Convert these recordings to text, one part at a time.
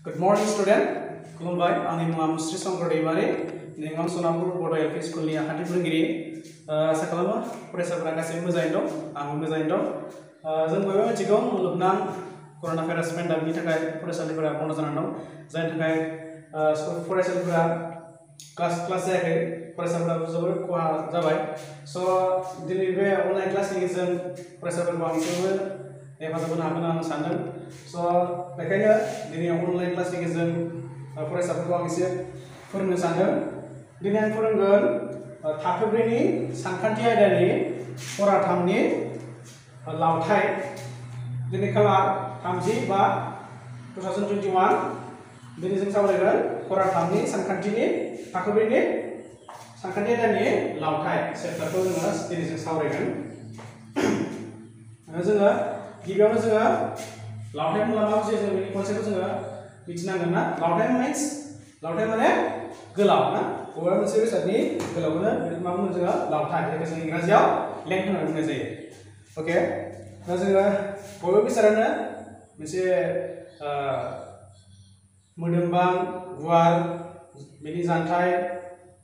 Good morning student. खुलुमबाय आंनि मुङा मुस्रि शंकर दैमारि दिनै आं सनापुर बड' एल पि स्कुलनि आखान्थि फोरोंगिरि आसा खालामो फरायसाफोरा गासैबो मोजाङैनो दं आंबो मोजाङैनो दं जों बयबो मिथिगौ मुलुगनां कर'ना भाइरास पेन्डामिकनि थाखाय फरायसालिफोरा बन्द जानानै दं जायनि थाखाय स्कुल फरायसालिफोरा क्लास क्लास जायाखै फरायसाफोराबो जोबोर खहा जाबाय स' दिनै बे अनलाइन क्लासनि गेजेरजों फरायसाफोरखौ आं एसेबो हेफाजाब होनो हागोन आं सानदों स' बेखायनो दिनै अनलाइन क्लासनि गेजेरजों फरायसाफोरखौ आं एसे फोरोंनो सानदों दिनै आं फोरोंगोन थाखो ब्रैनि सानखान्थि आयदानि फराथामनि लावथाइ दिनै खालार थामजि बा टु थावजेन्ड टुवेन्टि वान दिनै जों सावरायगोन फराथामनि सानखान्थिनि थाखो ब्रैनि सानखान्थि आयदानि लावथाइ सेप्टारखौ जोङो दिनै जों सावरायगोन जोङो गिबियावनो जोङो लावथाइ होनब्ला मा बुजियो जों बेनि कनसेप्टखौ जोङो मिथिनांगोन ना लावथाइ मिन्स लावथाइ माने गोलाव ना बबेबा मोनसे बेसादनि गोलावखौनो मा बुङो जोङो लावथाइ जायखौ जों इंराजियाव लेंथ होननानै बुंनाय जायो अके दा जोङो बबेबा बेसादानो मोनसे मोदोमबां गुवार बेनि जानथाय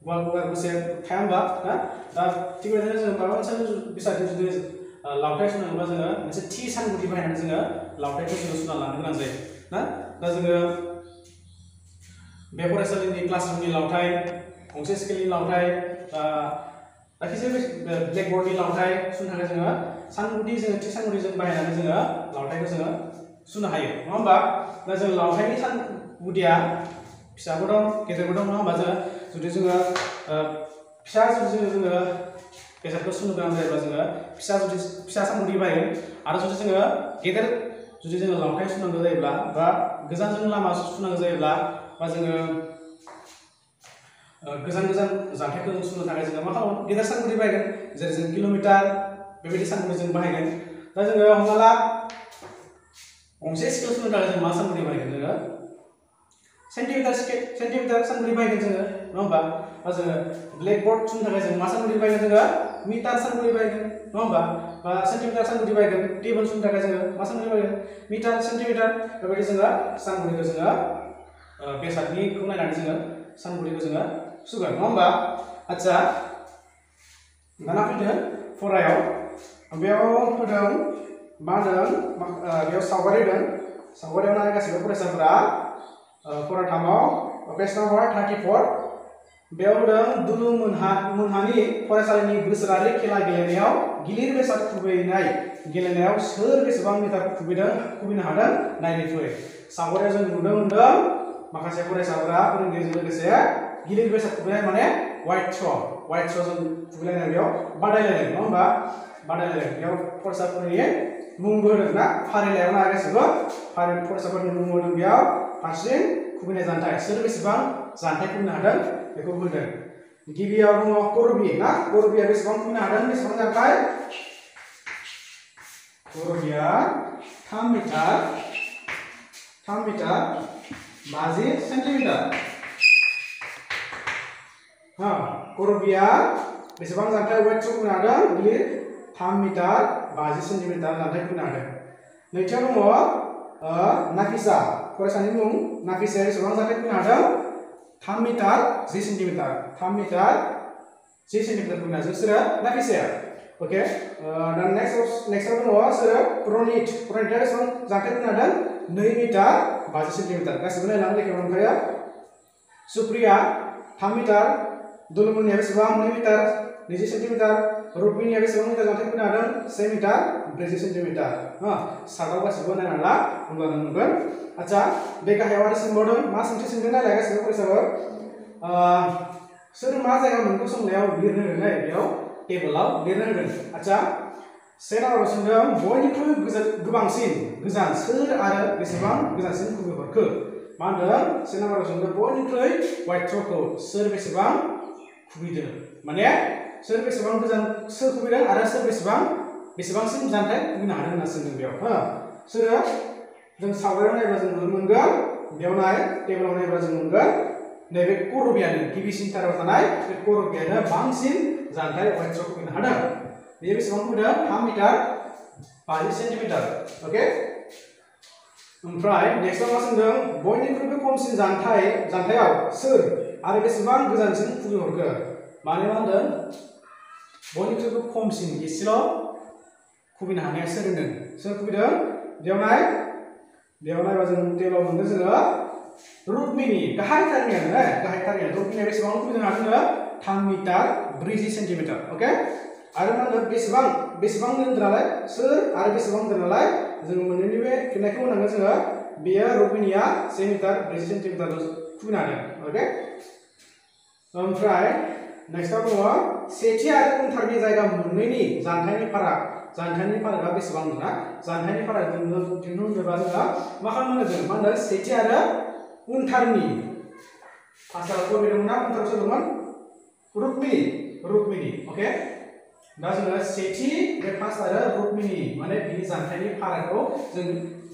गुवार गुवार गुसेब थाया होमबा ना दा थिग बेबायदिनो जों माबा मोनसे बेसादनि जुदि लावथाइ सुनांगौबा जोङो मोनसे थि सानगुदि बाहायनानै जोङो लावथाइखौ जोङो सुना लानो गोनां जायो। ना? दा जोङो बे फरायसालिनि क्लासरुमनि लावथाइ गंसे स्केलनि लावथाइ जायखिजाया ब्लेकबर्डनि लावथाइ सुनो थाखाय जोङो सानगुदि जोङो थि सानगुदि जों बाहायनानै जोङो लावथाइखौ जोङो सुनो हायो। नङा होमबा? दा जों लावथाइनि सानगुदिया फिसाबो दं, गेदेरबो दं, नङा होमबा? जोङो जुदि जोङो फिसा जुदि जोङो बेसादखौ सुनो गोनां जायोब्ला जोङो फिसा जुदि फिसा सानगुदि बाहायगोन आरो जुदि जोङो गेदेर जुदि जोङो लावथाइ सुनांगौ जायोब्ला बा गोजान जों लामा सुनांगौ जायोब्ला बा जोङो गोजान गोजान जानथायखौ जों सुनो थाखाय जोङो मा खालामो गेदेर सानगुदि बाहायगोन जेरै जों किल'मिटार बेबायदि सानगुदि जों बाहायगोन दा जोङो हमना ला गंसे स्केल सुनो थाखाय जों मा सानगुदि बाहायगोन जोङो सेन्टिमिटार स्केल सेन्टिमिटार सानगुदि बाहायगोन जोङो नङा होमबा बा जोङो ब्लेकबर्ड सुनो जों मा सानगुदि बाहायगोन जोङो मिटार सानगुदि बाहायगोन नङा होमबा बा सेन्टिमिटार सानगुदि बाहायगोन टेबोल सुनो थाखाय जोङो मा सानगुदि बाहायगोन मिटार सेन्टिमिटार बेबायदि जोङो सानगुदिखौ जोङो बेसादनिखौ नायनानै जोङो सानगुदिखौ जोङो सुगोन नङा होमबा आच्छा दाना फैदो फरायाव बेयाव होदों मा होदों बेयाव सावगारि फरायसाफोरा फराथामाव पेज नाम्बार थार्टिफर बेयाव होदों दुलु मोनहा मोनहानि फरायसालिनि बोसोरारि खेला गेलेनायाव गिलिर बेसाद खुबैनाय गेलेनायाव सोर बेसेबां मिटार खुबैदों खुबैनो हादों नायनिख्रुइ सावगारियाव जों नुनो मोनदों माखासे फरायसाफोरा फोरोंगिरिजों लोगोसे गिलिर बेसाद खुबैनाय माने वाइट थ्र वाइट थ्र जों खुबैलायनाय बेयाव बादायलायनाय नङा होमबा बादायलायनाय बेयाव फरायसाफोरनि मुंबो होदों ना फारिलाइयाव ना गासिबो फारि फरायसाफोरनि मुं होदों बेयाव फारसेथिं खुबैनाय जानथाय सोर बेसेबां जानथाय खुबैनो हादों बेखौ होदों गिबियाव दङ करबि ना? करबिया बेसेबां खुबैनो हादों बेसेबां जानथाय करबिया थाम मिटार थाम मिटार बाजि सेन्टिमिटार हाँ करबिया बेसेबां जानथाय वेट खुबैनो हादों गिलिर थाम मिटार बाजि सेन्टिमिटार जानथाय खुबैनो हादों नैथियाव दङ नाफिसा फरायसानि मुं नाफिसाया बेसेबां जानथाय खुबैनो हादों थाम मिटार जि सेन्टिमिटार थाम मिटार जि सेन्टिमिटार खुबैनो हादों सोरो नाफिसाया अके दा नेक्स्ट नेक्स्टआव दङ सोरो प्रनित प्रनितआ बेसेबां जानथाय खुबैनो हादों नै मिटार बाजि सेन्टिमिटार गासिबो नायलांनो लेखायाव मोनखायो सुप्रिया थाम मिटार दुलमुनिया बेसेबां नै मिटार नैजि सेन्टिमिटार रुक्मिनिया बेसेबां मिटार जानथाय खुबैनो हादों से मिटार ब्रैजि सेन्टिमिटार हा सार्टआव गासिबो नायनानै ला होमब्लानो नुगोन आच्छा बे गाहायाव आरो सोंबावदों मा सोंथि सोंदों नायलाय गासिबो फरायसाफोर सोर मा जायगा मोनखौ सोंनायाव लिरनो होदों नाय बेयाव टेबोलाव लिरनो होदों आच्छा से नाम्बाराव सोंदों बयनिख्रुइ गोबांसिन गोजान सोर आरो बेसेबां गोजानसिन खुबैहरखो मा होनदों से नाम्बाराव सोंदों बयनिख्रुइ वाइट थ्र'खौ सोर बेसेबां खुबैदों माने सोर बेसेबां गोजान सोर खुबैदों आरो सोर बेसेबां बेसेबांसिम जानथाय खुबैनो हादों होनना सोंदों बेयाव हो सोरो जों सावगारियाव नायोब्ला जों नुनो मोनगोन बेयाव नाय टेबोलाव नायोब्ला जों मोनगोन नैबे करबियानो गिबिसिनथाराव थानाय बे करबियानो बांसिन जानथाय वाइट थ्र' खुबैनो हादों बेयो बेसेबां खुबैदों थाम मिटार बाजि सेन्टिमिटार अके ओमफ्राय नेक्स्टआव मा सोंदों बयनिख्रुइबो खमसिन जानथाय जानथायाव सोर आरो बेसेबां गोजानसिम खुबैहरखो माने मा होनदों बयनिख्रुइबो खमसिन एसेल' खुबैनो हानाया सोर होनदों सोर खुबैदों बेयाव नाय बेयाव नायबा जों टेबोलाव मोनदों जोङो रुक्मिनि गाहायथारनियानो ना गाहायथारनिया रुक्मिनिया बेसेबां खुबैदों जोंहा थाम मिटार ब्रैजि सेन्टिमिटार अके आरो मा होनदों बेसेबां बेसेबां होनदों नालाय सोर आरो बेसेबां होनदों नालाय जोङो मोननैनि बे फिननायखौ होनांगोन जोङो बेयो रुक्मिनिया से मिटार ब्रैजि सेन्टिमिटार खुबैनो हादों अके ओमफ्राय नेक्स्टआव दङ, सेथि आरो उनथारनि जायगा मोननैनि जानथायनि फाराग। जानथायनि फारागा बेसेबां ना जानथायनि फाराग दिन्थिनो होनोबा जोङो मा खालामनांगोन? जों मा होनो? सेथि आरो उनथारनि। फार्स्टआव बबेदोंमोन ना? उनथाराव सोरदोंमोन रुक्मिनि रुक्मिनि अके दा जोङो सेथि बे फार्स्ट आरो रुक्मिनि माने बिनि जानथायनि फारागखौ जों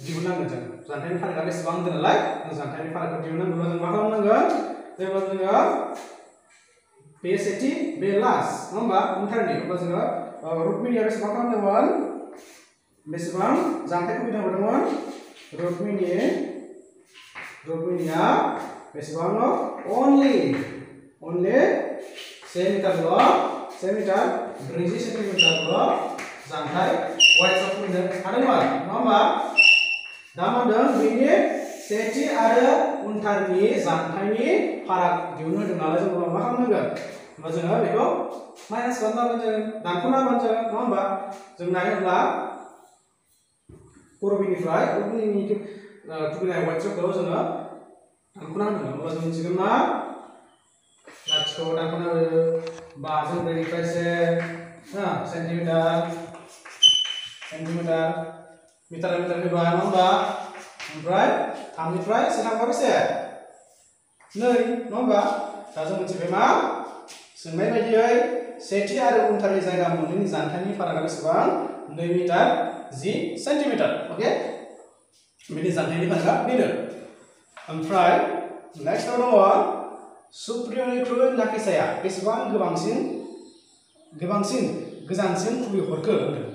दिहुननांगोन जों। जानथायनि फारागा बेसेबां होनदों नालाय जानथायनि फारागखौ दिहुननांगौब्ला मा खालामनांगोन? जेब्ला जोङो बे सेथि बे लास्ट नङा होमबा उनथारनि अब्ला जोङो रुक्मिनिया बेसेबां खालामदोंमोन बेसेबां जानथायखौ बिदांहरदोंमोन रुक्मिनि रुक्मिनिया बेसेबां अनलि अनलि से मिटारल' से मिटार ब्रैजि सेन्टिमिटारल' जानथाय वाइट्सआव फैनो हादोंमोन नङा होमबा दा मा होनदों बेनि सेथि आरो उनथारनि जानथायनि फाराग। दिहुननो नालाय जों मा खालामनांगोन? होमबा जोङो बेखौ माइनास खालामना होबानो जागोन दानख'ना होबानो नङा होमबा? जों नायोब्ला करबिनिफ्राय रुक्मिनिनि खुबिनाय वाइट्सआवखौ जोङो दानख'ना होनांगोन अब्ला जों मिथिगोन मा? लाथिख' दानख'ना होयो बाजों ब्रैनिफ्राय से सेन्टिमिटार। सेन्टिमिटार। मिटार मिटार फैबाय नङा होमबा? ओमफ्राय थामनिफ्राय से थांबा बेसे नै नङा होमबा दा जों मिथिबाय मा सोंनाय बायदियै सेथि आरो उनथारनि जायगा मोननैनि जानथायनि फारागा बेसेबां नै मिटार जि सेन्टिमिटार अके बेनि जानथायनि फारागा बेनो ओमफ्राय नेक्स्टआव दङ सुप्रियनिख्रुइ नाकिसाया बेसेबां गोबांसिन गोबांसिन गोजानसिन खुबैहरखो होनदों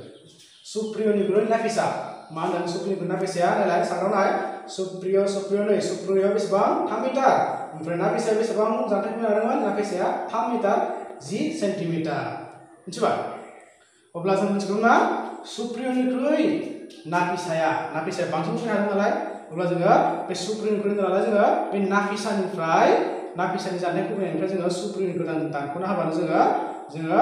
सुप्रियनिख्रुइ नाकिसा मा होनदों सुप्रियनिख्रुइ नाकिसाया नायलाय सानाव नाय सुप्रिय सुप्रिय नै सुप्रिय बेसेबां थाम मिटार ओमफ्राय नाकिसाया बेसेबां जानथाय खुबैनो हादोंमोन नाकिसाया थाम मिटार जि सेन्टिमिटार मिथिबाय अब्ला जों मिथिगौ ना सुप्रियनिख्रुइ नाकिसाया नाकिसाया बांसिन खुबैनो हादों नालाय अब्ला जोङो बे सुप्रियनिख्रुइ नालाय जोङो बे नाकिसानिफ्राय नाकिसानि जानथाय खुबैनायनिफ्राय जोङो सुप्रियनिखौ दानख'नो हाबानो जोङो जोङो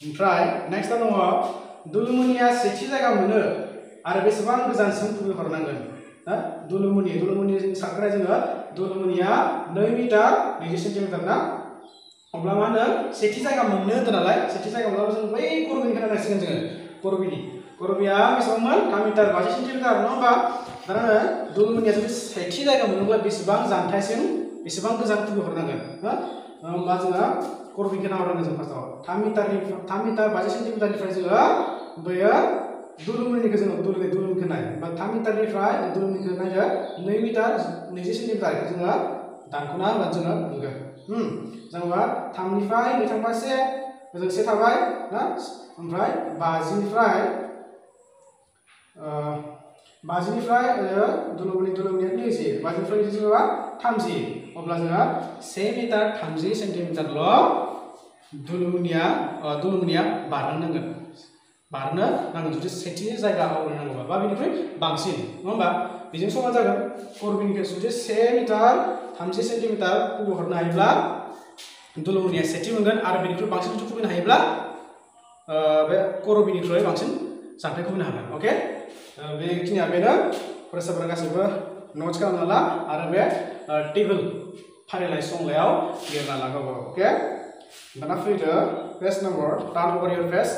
ओमफ्राय नेक्स्टआव दङ, दुलुमुनिया सेथि जायगा मोनो, आरो बेसेबां गोजानसिम खुबैहरनांगोन ना दुलुमुनि दुलुमुनि सानखोनाय जोङो, दुलुमुनिया नै मिटार नैजि सेन्टिमिटार ना? अब्ला मा होनो, सेथि जायगा मोननो होन्दों नालाय, सेथि जायगा मोनब्ला जों बै करबिनिखौ नायनांसिगोन जोङो, करबिनि। करबिया बेसेबांमोन? थाम मिटार, बाजि सेन्टिमिटार, नङा होमबा? दाना दुलुमुनिया जुदि सेथि जायगा मोनोब्ला बेसेबां जानथायसिम, बेसेबां गोजान खुबैहरनांगोन हो होमबा जोङो करबिनखौ नाहरनांगोन जों फार्स्टआव थाम मिटारनि थाम मिटार बाजि सेन्टिमिटारनिफ्राय जोङो बैयो दुलुमुनिखौ जोङो दुलुनि दुलुनिखौ नाय बा थाम मिटारनिफ्राय दुलुनिखौ नायो नै मिटार नैजि सेन्टिमिटार जोङो दानख'ना होबानो जोङो मोनगोन जोंबा थामनिफ्राय नै थांबा से ओजों से थाबाय ना ओमफ्राय बाजिनिफ्राय बाजिनिफ्राय दुलुमुनि दुलुमुनिया नैजि बाजिनिफ्राय नैजि जोङो थामजि अब्ला जोङो से मिटार थामजि सेन्टिमिटारल' दुलुमुनिया दुलुमुनिया बारनो नांगोन बारनो नांगोन जुदि सेथि जायगा आवग्रिनांगौबा बा बेनिख्रुइ बांसिन नङा होमबा बेजों समान जागोन करबिनखौ जुदि से मिटार थामजि सेन्टिमिटार खुबैहरनो हायोब्ला दुलुमुनिया सेथि मोनगोन आरो बेनिख्रुइ बांसिन जुदि खुबैनो हायोब्ला बे करबिनिख्रुइ बांसिन जानथाय खुबैनो हागोन अके बेखिनिया बेनो फरायसाफोरा गासैबो नट्स खालामना ला आरो बे टेबोल फारिलाइ संलायाव लिरना ला गावबा अके दाना फैदो पेज नाम्बार टार्न अभार इयर पेज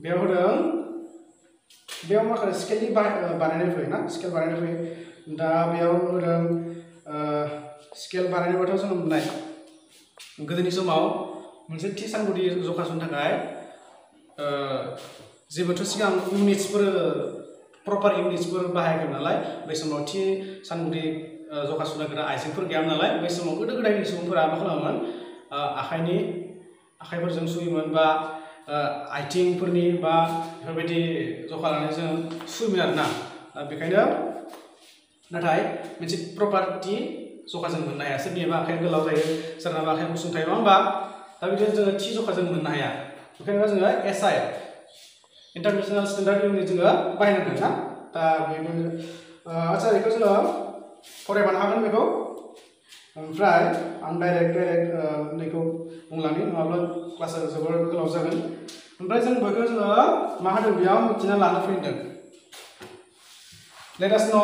बेयाव होदों, बेयाव माखासे स्केलनि बानायनाय फैयो ना? स्केल बानायनाय फैयो। दा बेयाव होदों स्केल बानायनोबाथ' जोङो नुनाय गोदोनि समाव मोनसे थि सानगुदि जखा थाखाय जेबोथ' सिगां इउनिट्सफोर प्रपार इउनिट्सफोर बाहायाखै नालाय, बै समाव थि सानगुदि जखा सुनाग्रा आइजेंफोर गैयामोन नालाय बै समाव गोदो गोदायनि सुबुंफोरा मा खालामोमोन आखाइनि आखाइफोरजों सुयोमोन बा आथिंफोरनि बा बेफोरबायदि जखा लानानै जों सुयोमोन आरोना बेखायनो नाथाय मोनसे प्रपारटि जखाजों मोननो हाया सोरनिबा आखाइ गोलाव जायो सोरनाबा आखाइ गुसुं थायो नङा होमबा दा बिदिनो जोङो थि जखाजों मोननो हाया बेखायनो जोङो S I international standard unit जोङो बाहायनांगोन ना दा बेनो आच्चा बेखौ जोङो फरायबानो हागोन बेखौ? ओमफ्राय आं डाइरेक्ट डाइरेक्ट नैखौ बुंलांनि, नङाब्ला क्लासा जोबोर गोलाव जागोन। ओमफ्राय जों बयखौ जोङो मा होदों बेयाव मिथिना लानो फैदों। लेट आस नो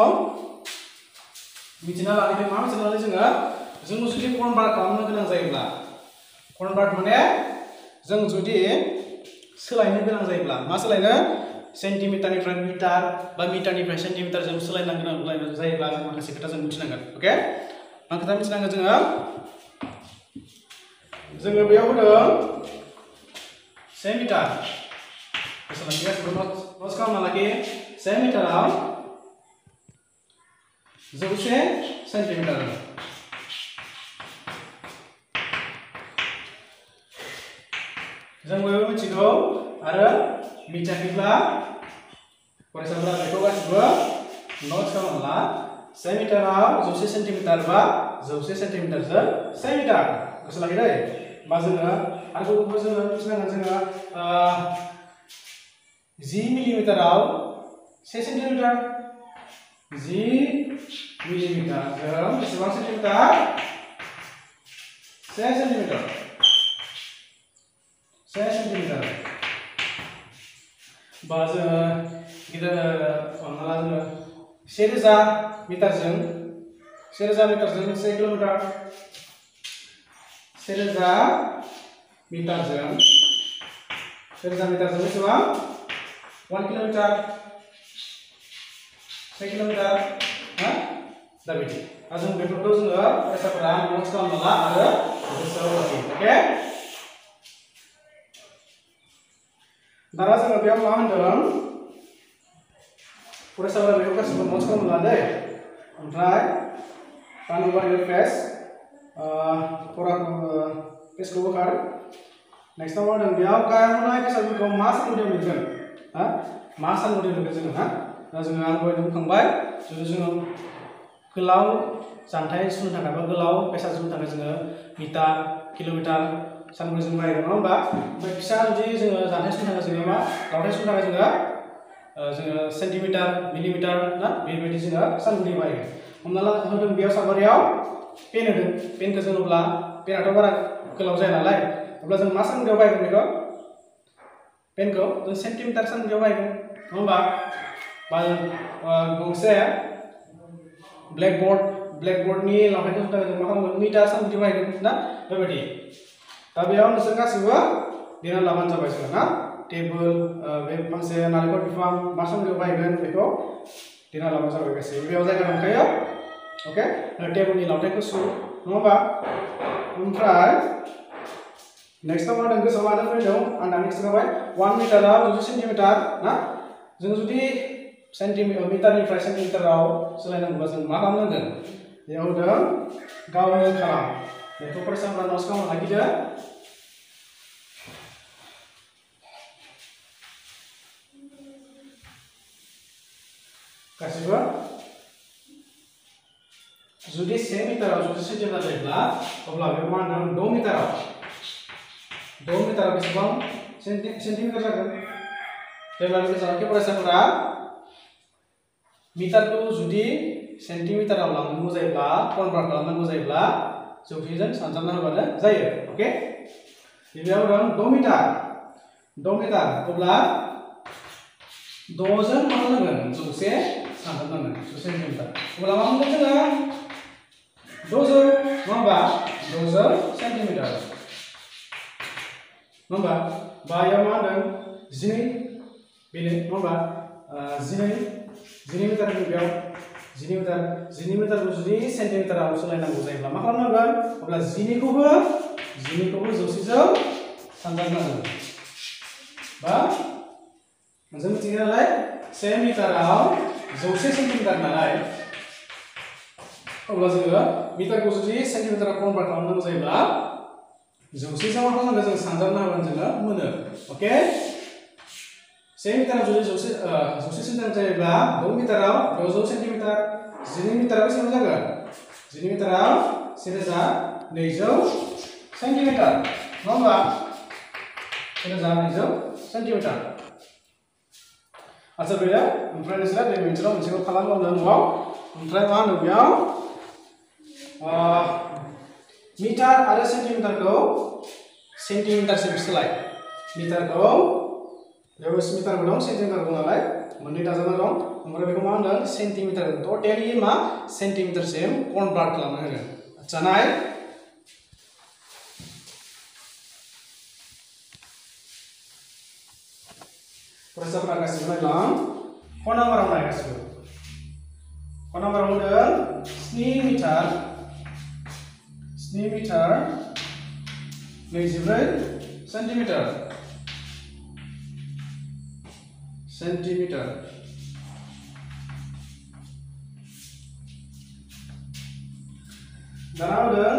मिथिना लानायखाय मा मिथिना लानाय जोङो, जों जुदि कनभार्ट खालामनो गोनां जायोब्ला कनभार्ट माने जों जुदि सोलायनो गोनां जायोब्ला, मा सोलायनो? सेन्टिमिटारनिफ्राय मिटार बा मिटारनिफ्राय सेन्टिमिटार जों सोलायनो गोनां जायोब्ला जों माखासे खोथा जों मिथिनांगोन अके मा खोथा मिथिनांगोन जोङो? जोङो बेयाव होदों से मिटार नट्स खालामना लाखि से मिटाराव जौसे सेन्टिमिटार। जों बयबो मिथिगौ। आरो मिथियाखैब्ला फरायसाफोरा बेखौ गासिबो नट्स खालामना ला से मिटाराव जौसे सेन्टिमिटार बा जौसे सेन्टिमिटारजों से मिटार गोसो लाखि दै बा जोङो आरो गुबुनबो जोङो मिथिनांगोन जोङो जि मिलिमिटाराव से सेन्टिमिटार जि मिलिमिटारजों बेसेबां सेन्टिमिटार से सेन्टिमिटार से सेन्टिमिटार बा जोङो गिदिर हमना ला जोङो से रोजा मिटारजों से रोजा मिटारजों से किल'मिटार। से रोजा मिटारजों से रोजा मिटारजों से किल'मिटार हा? दा बिदि। दा जों बेफोरखौ जोङो फरायसाफोरा नट्स खालामना ला आरो गोसोआव दाना जोङो बेयाव मा होनदों फरायसाफोरा बेखौ गासिबो नट्स खालामना ला दै ओमफ्राय टार्न अभार योर पेज फरा पेजखौ बोखार नेक्स्टआव मा होनदों बेयाव गाहायाव होनाय बेसादफोरखौ मा सानगुदियाव लिरगोन हा मा सानगुदियाव लिरगोन जोङो हा दा जोङो आं दहायनो बुंखांबाय जुदि जोङो गोलाव जानथाय सुनो थाखाय बा गोलाव बेसाद सुनो थाखाय जोङो मिटार किल'मिटार सानगुदि जों बाहायगोन नङा होमबा ओमफ्राय फिसा जुदि जोङो जानथाय सुनो थाखाय जोङो मा लावथाय सुनो थाखाय जोङो जोङो सेन्टिमिटार मिलिमिटार ना बेबायदि जोङो सानगुदि बाहायगोन हमना ला होदों बेयाव सावगारियाव पेन होदों पेनखौ जों अब्ला पेनाथ' बारा गोलाव जाया नालाय अब्ला जों मा सानगुदियाव बाहायगोन बेखौ पेनखौ जों सेन्टिमिटार सानगुदियाव बाहायगोन नङा होमबा बा गंसे ब्लेकबर्ड ब्लेकबर्डनि लावथायखौ सुनो थाखाय जों मा खालामगोन मिटार सानगुदि बाहायगोन ना बेबायदि दा बेयाव नोंसोर गासिबो लिरना लाबानो जाबाय जोङो ना टेबोल बे फांसे नालेंखर बिफां मा सानगुदियाव बाहायगोन बेखौ लिरना लाबानो जाबाय गासैबो बेयाव जायगा दंखायो अके टेबोलनि लावथायखौ सु नङा होमबा ओमफ्राय नेक्स्टआव मा होनदों गोसोआव लानो फैदों आं दानि खिन्थाबाय वान मिटाराव जौसे सेन्टिमिटार ना जों जुदि सेन्टिमिटारनिफ्राय सेन्टिमिटाराव सोलायनांगौबा जों मा खालामनांगोन बेयाव होदों गावनो खालाम बेखौ फरायसाफोरा नट्स खालामना लाखिदो गासिबो जुदि से मिटाराव जौसे सेन्टिमिटार जायोब्ला अब्ला बे मा होनदों द' मिटाराव द' मिटाराव बेसेबां सेन्टिमिटार जागोन जेब्ला बेसेबांखि फरायसाफोरा मिटारखौ जुदि सेन्टिमिटाराव लांनांगौ जायोब्ला कनभार्ट खालामनांगौ जायोब्ला जौथाइजों सानजाबना होबानो जायो अके गिबियाव दं द' मिटार द' मिटार अब्ला द'जों मा खालामनांगोन जौसे nah, selesai minta. Ulama mendengar, dozer, mamba, dozer, sentimeter. Mamba, bayama dan zini, bini, mamba, eh, zini, zini meter juga, zini meter, zini meter terus di sentimeter harus lain yang usai lama kalau mamba, kalau zini kubu, zini kubu jauh sih jauh, sangat mana, ba. जों मिथियो नालाय से मिटाराव जौसे centimetre नालाय अब्ला जोङो मिटारखौ जुदि सेन्टिमिटाराव convert खालामनांगौ जायोब्ला जौसेजों मा खालामनांगोन जों सानजाबना होबानो जोङो से मिटाराव जुदि जौसे जौसे सेन्टिमिटार जायोब्ला द' मिटाराव द'जौ सेन्टिमिटार जिनै मिटाराव बेसेबां जागोन जिनै मिटाराव सेरोजा नैजौ सेन्टिमिटार नङा नैजौ सेन्टिमिटार आच्चा बे ओमफ्राय नोंसोरो बे मोनसेल' मोनसेल' खालामबावनो न'आव ओमफ्राय मा होनो बेयाव मिटार आरो सेन्टिमिटारखौ सेन्टिमिटारसिम सोलाय मिटारखौ बेयाव मिटारबो दं सेन्टिमिटारबो नालाय मोननै दाजाबो दं ओमफ्राय बेखौ मा होनगोन सेन्टिमिटार टटेलि मा सेन्टिमिटारसिम कनभार्ट खालामना होगोन आच्चा नाय फरायसाफोरा गासिबो नायलां क नाम्बाराव नाय गासिबो क नाम्बाराव होनदों स्नि मिटार स्नि मिटार नैजिब्रै सेन्टिमिटार सेन्टिमिटार दाना होदों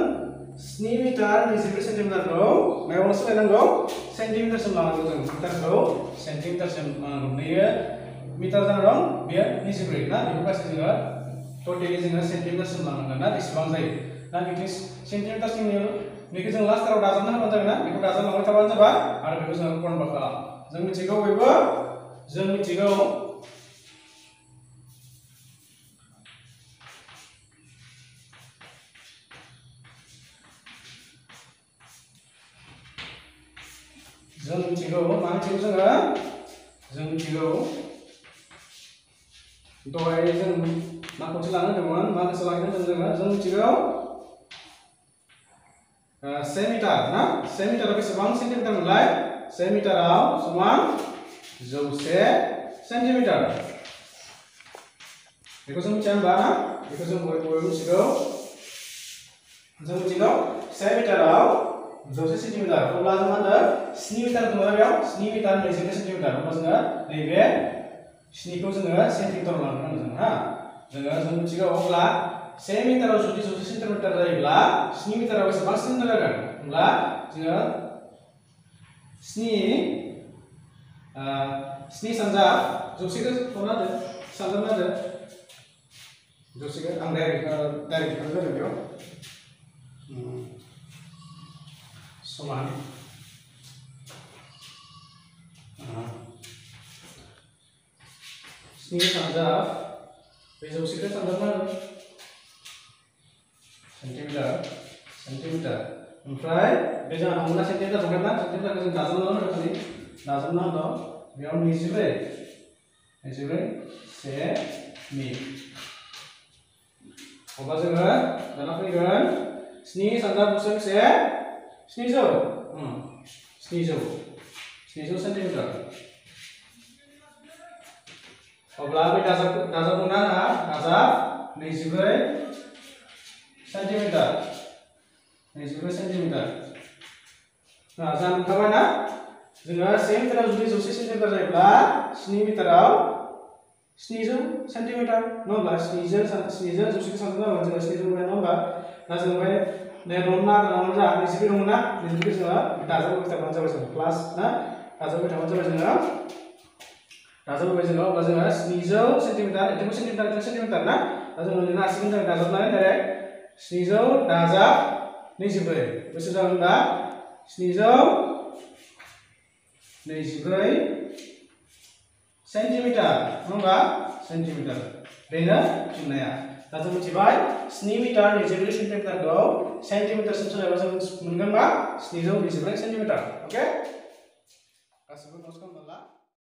स्नि मिटार नैजिब्रै सेन्टिमिटारखौ मायावनो सोलायनांगौ सेन्टिमिटारसिम लानांगौ जों मिटारखौ सेन्टिमिटारसिम लानांगौ बेयो मिटार जाना दं बेयो नैजिब्रै ना बेखौ गासै जोङो टटेलि जोङो सेन्टिमिटारसिम लानांगोन ना बेसेबां जायो दा बेखौ सेन्टिमिटारसिम बेखौ जों लास्टाराव दाजाबना होबानो जागोन ना बेखौ दाजाबलांबाय थाबानो जाबाय आरो बेखौ जोङो कनभार्ट खालाम जों मिथिगौ बयबो जों मिथिगौ जों मिथिगौ मा मिथिगौ जोङो जों मिथिगौ दहाय जों मा खनसे लानो होदोंमोन मा गोसो लाखिनो होदों जोङो जों मिथिगौ से मिटार ना से मिटाराव बेसेबां सेन्टिमिटार मोनलाय से मिटाराव समान जौसे सेन्टिमिटार बेखौ जों मिथिया होनबा ना बेखौ जों बयबो मिथिगौ जों मिथिगौ 그래서 cm입니다. 올라가서 한다. 스니미터는 뭐냐면 스니미터는 이제 cm입니다. 그래서 네이베 스니고 저는 센티미터로 나오는 거잖아. 저는 전지가 올라 세미터로 수지 수지 센티미터로 되니까 스니미터라고 해서 박스는 나가요. 올라 저는 스니 아 스니 상자 접시가 돌아도 상자나도 접시가 안 다이렉트 다이렉트 하는 거죠. 음. समान स्नि सानजाब बे जौसेखौ सानजाबना होदो सेन्टिमिटार सेन्टिमिटार ओमफ्राय बे जोंहा दंना सेन्टिमिटार दंखायो ना सेन्टिमिटारखौ जों दाजाबना होनो खालि दाजाबना दं बेयाव नैजिब्रै नैजिब्रै से मि अब्ला जोङो दाना फैगोन स्नि सानजा बुसों से स्निजौ स्निजौ स्निजौ सेन्टिमिटार अब्ला बे दाजाब दाजाब दंना जोंहा ना मिटाराव जुदि जौसे सेन्टिमिटार जायोब्ला स्नि मिटाराव स्निजौ सेन्टिमिटार नङा होमबा स्निजौ स्निजौ जौसेखौ जोङो स्निजौ नङा होमबा दा जों दंना दंना जा नैजिब्रै दङ ना जाबाय जों प्लास ना दाजाबबाय थाबानो जाबाय जोङो स्निजौ सेन्टिमिटार एथ'बो सेन्टिमिटार एथ'बो सेन्टिमिटार ना दा जोङो लिरनो हासिगोन जों दाजाबनानै डाइरेक्ट स्निजौ दाजाब नैजिब्रै बेसे जागोन दा स्निजौ नैजिब्रै सेन्टिमिटार नङा सेन्टिमिटार बेनो फिननाया जों मिथिबाय स्नि मिटार नैजिब्रै सेन्टिमिटारसिम सेन्टिमिटार खालामना ला